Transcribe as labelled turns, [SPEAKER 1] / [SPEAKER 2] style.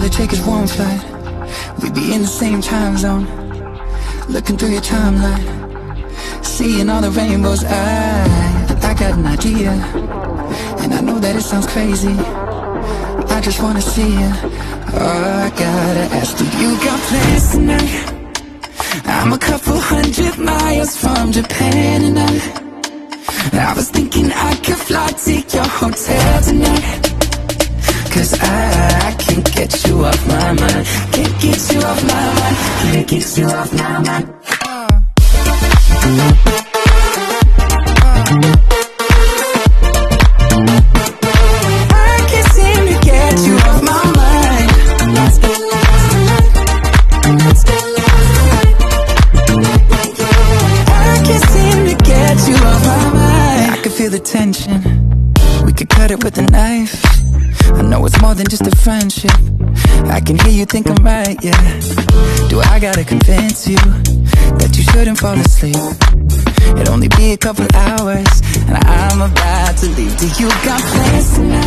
[SPEAKER 1] All it takes is one flight. We'd be in the same time zone Looking through your timeline Seeing all the rainbows. I, I got an idea And I know that it sounds crazy. I just wanna see you Oh, I gotta ask Do you got plans tonight? I'm a couple hundred miles from Japan and I I was thinking I could fly to your hotel tonight. Cause I, get you off my mind. Can't get you off my mind. Can't get you off my mind. I can't get you off my mind. I can't seem to get you off my mind. I can feel the tension. We could cut it with a knife I know it's more than just a friendship. I can hear you think I'm right, yeah. Do I gotta convince you That you shouldn't fall asleep? It'll only be a couple hours And I'm about to leave. Do you got plans tonight?